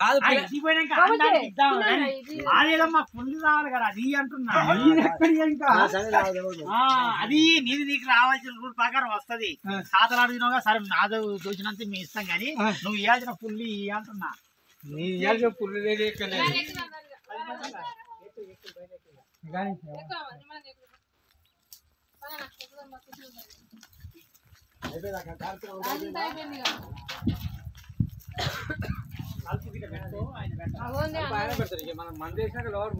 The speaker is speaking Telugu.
కాదు అదేదో ఫుల్ రావాలి అది అంటున్నా ఇంకా ఆ, అది నీది నీకు రావాల్సిన రూల్ ప్రకారం వస్తది తాతలు అడిగినావుగా సరే నాదో దోచినంత మీ ఇస్తాం కానీ నువ్వు ఇవ్వాల్సిన ఫుల్ ఇయ్యి అంటున్నా నీ ఇయ్యాల్సిన పుల్లు లేదు ఇక్కడ లేదు. కానీ కలుపు గిట్ట పెట్టుకో, ఆయన పెడతారు. మనం వేసినాక లోపల